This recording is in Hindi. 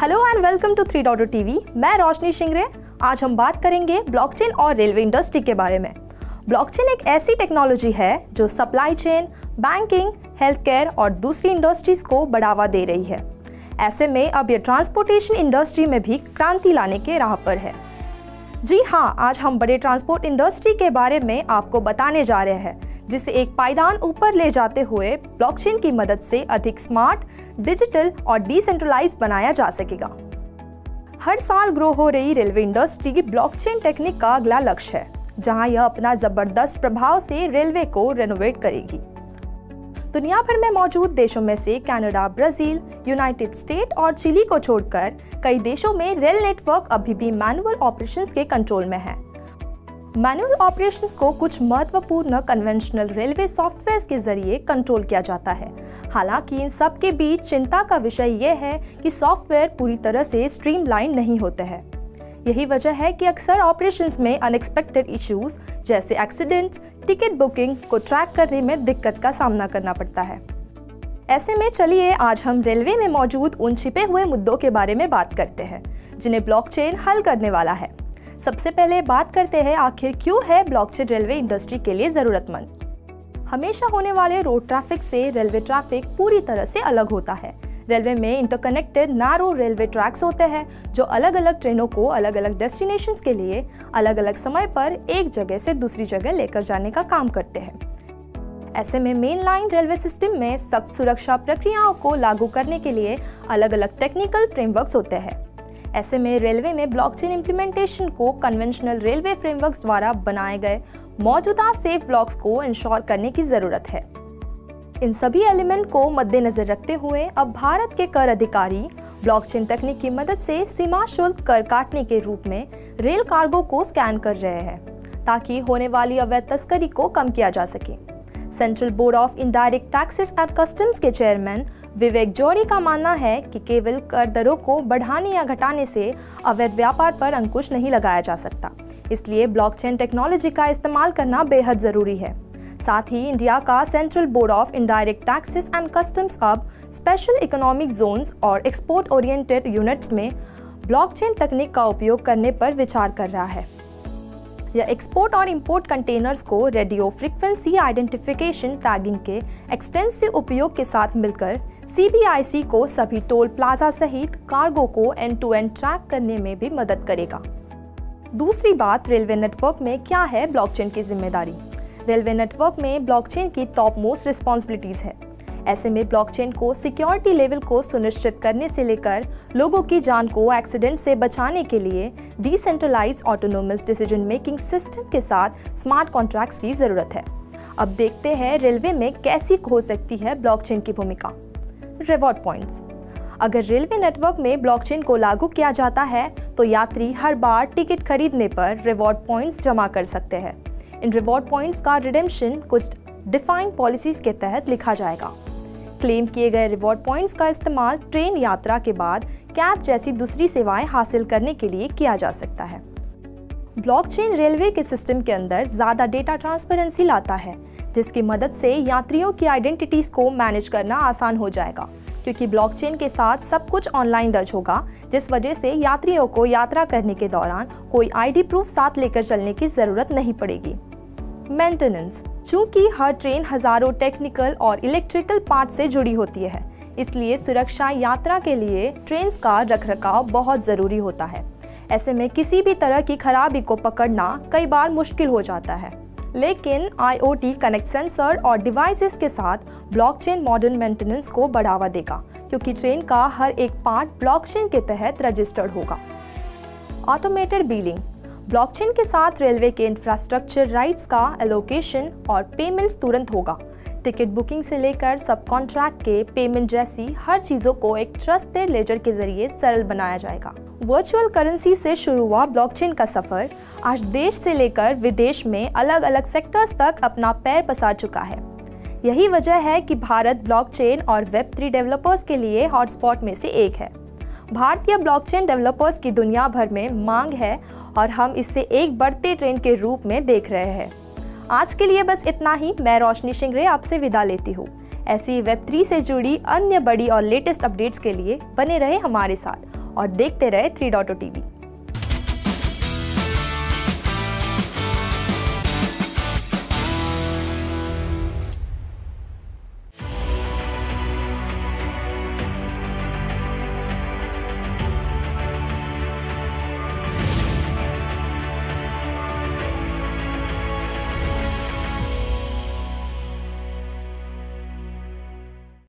Hello and welcome to three daughter TV मैं रोशनी शिंगरे। आज हम बात करेंगे ब्लॉकचेन और रेलवे इंडस्ट्री के बारे में। ब्लॉकचेन एक ऐसी टेक्नोलॉजी है जो supply chain banking health care और दूसरी इंडस्ट्रीज़ को बढ़ावा दे रही है। ऐसे में अब ये ट्रांसपोर्टेशन इंडस्ट्री में भी क्रांति लाने के राह पर है। जी हाँ आज हम बड़े ट्रांसपोर्ट इंडस्ट्री के बारे में आपको बताने जा रहे हैं। जिसे एक पायदान ऊपर ले जाते हुए ब्लॉकचेन की मदद से अधिक स्मार्ट डिजिटल और डिसेंट्रलाइज बनाया जा सकेगा। हर साल ग्रो हो रही रेलवे इंडस्ट्री की ब्लॉकचेन टेक्निक का अगला लक्ष्य है, जहाँ यह अपना ज़बरदस्त प्रभाव से रेलवे को रेनोवेट करेगी। दुनिया भर में मौजूद देशों में से कनाडा ब्राज़ील यूनाइटेड स्टेट और चिली को छोड़कर कई देशों में रेल नेटवर्क अभी भी मैनुअल ऑपरेशंस के कंट्रोल में है। मैनुअल ऑपरेशंस को कुछ महत्वपूर्ण कन्वेंशनल रेलवे सॉफ्टवेयर के ज़रिए कंट्रोल किया जाता है। हालाँकि इन सब के बीच चिंता का विषय यह है कि सॉफ्टवेयर पूरी तरह से स्ट्रीमलाइन नहीं होते हैं। यही वजह है कि अक्सर ऑपरेशंस में अनएक्सपेक्टेड इश्यूज़ जैसे एक्सीडेंट्स टिकट बुकिंग को ट्रैक करने में दिक्कत का सामना करना पड़ता है। ऐसे में चलिए आज हम रेलवे में मौजूद उन छिपे हुए मुद्दों के बारे में बात करते हैं, जिन्हें ब्लॉकचेन हल करने वाला है। सबसे पहले बात करते हैं आखिर क्यों है ब्लॉकचेन रेलवे इंडस्ट्री के लिए ज़रूरतमंद? हमेशा होने वाले रोड ट्रैफ़िक से रेलवे ट्रैफ़िक पूरी तरह से अलग होता है। रेलवे में इंटरकनेक्टेड नारो रेलवे ट्रैक्स होते हैं, जो अलग अलग ट्रेनों को अलग अलग डेस्टिनेशन के लिए अलग अलग समय पर एक जगह से दूसरी जगह लेकर जाने का काम करते हैं। ऐसे में मेन लाइन रेलवे सिस्टम में सख्त सुरक्षा प्रक्रियाओं को लागू करने के लिए अलग अलग टेक्निकल फ्रेमवर्क्स होते हैं। ऐसे में रेलवे में ब्लॉकचेन इम्प्लीमेंटेशन को कन्वेंशनल रेलवे फ्रेमवर्क्स द्वारा बनाए गए मौजूदा सेफ़ ब्लॉक्स को इंश्योर करने की ज़रूरत है। इन सभी एलिमेंट को मद्देनजर रखते हुए अब भारत के कर अधिकारी ब्लॉकचेन तकनीक की मदद से सीमा शुल्क कर काटने के रूप में रेल कार्गो को स्कैन कर रहे हैं, ताकि होने वाली अवैध तस्करी को कम किया जा सके। Central Board of Indirect Taxes and Customs के चेयरमैन विवेक जौहरी का मानना है कि केवल कर दरों को बढ़ाने या घटाने से अवैध व्यापार पर अंकुश नहीं लगाया जा सकता। इसलिए ब्लॉकचेन टेक्नोलॉजी का इस्तेमाल करना बेहद ज़रूरी है। साथ ही इंडिया का Central Board of Indirect Taxes and Customs अब स्पेशल इकोनॉमिक जोन्स और एक्सपोर्ट ओरिएंटेड यूनिट्स में ब्लॉकचेन तकनीक का उपयोग करने पर विचार कर रहा है। यह एक्सपोर्ट और इंपोर्ट कंटेनर्स को रेडियो फ्रीक्वेंसी आइडेंटिफिकेशन टैगिंग के एक्सटेंसिव उपयोग के साथ मिलकर सीबीआईसी को सभी टोल प्लाजा सहित कार्गो को एंड टू एंड ट्रैक करने में भी मदद करेगा। दूसरी बात रेलवे नेटवर्क में क्या है ब्लॉकचेन की ज़िम्मेदारी? रेलवे नेटवर्क में ब्लॉकचेन की टॉप मोस्ट रिस्पॉन्सिबिलिटीज है। ऐसे में ब्लॉकचेन को सिक्योरिटी लेवल को सुनिश्चित करने से लेकर लोगों की जान को एक्सीडेंट से बचाने के लिए decentralize autonomous decision making system के साथ स्मार्ट कॉन्ट्रैक्ट्स की ज़रूरत है। अब देखते हैं रेलवे में कैसी हो सकती है ब्लॉकचेन की भूमिका। रिवॉर्ड पॉइंट्स अगर रेलवे नेटवर्क में ब्लॉकचेन को लागू किया जाता है तो यात्री हर बार टिकट खरीदने पर रिवॉर्ड पॉइंट्स जमा कर सकते हैं। इन रिवॉर्ड पॉइंट्स का रिडेम्पशन कुछ डिफाइंड पॉलिसीज़ के तहत लिखा जाएगा। क्लेम किए गए रिवॉर्ड पॉइंट्स का इस्तेमाल ट्रेन यात्रा के बाद कैब जैसी दूसरी सेवाएँ हासिल करने के लिए किया जा सकता है। ब्लॉकचेन रेलवे के सिस्टम के अंदर ज़्यादा डेटा ट्रांसपेरेंसी लाता है, जिसकी मदद से यात्रियों की आइडेंटिटीज़ को मैनेज करना आसान हो जाएगा, क्योंकि ब्लॉकचेन के साथ सब कुछ ऑनलाइन दर्ज होगा, जिस वजह से यात्रियों को यात्रा करने के दौरान कोई आईडी प्रूफ साथ लेकर चलने की ज़रूरत नहीं पड़ेगी। मेंटेनेंस चूँकि हर ट्रेन हज़ारों टेक्निकल और इलेक्ट्रिकल पार्ट से जुड़ी होती है। इसलिए सुरक्षा यात्रा के लिए ट्रेन का रखरखाव बहुत ज़रूरी होता है। ऐसे में किसी भी तरह की खराबी को पकड़ना कई बार मुश्किल हो जाता है। लेकिन IoT कनेक्ट सेंसर और डिवाइसेस के साथ ब्लॉकचेन मॉडर्न मेंटेनेंस को बढ़ावा देगा, क्योंकि ट्रेन का हर एक पार्ट ब्लॉकचेन के तहत रजिस्टर्ड होगा। ऑटोमेटेड बिलिंग ब्लॉकचेन के साथ रेलवे के इंफ्रास्ट्रक्चर राइट्स का एलोकेशन और पेमेंट्स तुरंत होगा। टिकट बुकिंग से लेकर सब कॉन्ट्रैक्ट के पेमेंट जैसी हर चीज़ों को एक ट्रस्टेड लेजर के ज़रिए सरल बनाया जाएगा। वर्चुअल करेंसी से शुरू हुआ ब्लॉकचेन का सफ़र। आज देश से लेकर विदेश में अलग अलग सेक्टर्स तक अपना पैर पसार चुका है। यही वजह है कि भारत ब्लॉकचेन और वेब थ्री डेवलपर्स के लिए हॉटस्पॉट में से एक है। भारतीय ब्लॉकचेन डेवलपर्स की दुनिया भर में मांग है और हम इसे एक बढ़ते ट्रेंड के रूप में देख रहे हैं। आज के लिए बस इतना ही। मैं रोशनी शिंगरे आपसे विदा लेती हूँ। ऐसी वेब थ्री से जुड़ी अन्य बड़ी और लेटेस्ट अपडेट्स के लिए बने रहे हमारे साथ और देखते रहे थ्री डॉटो टीवी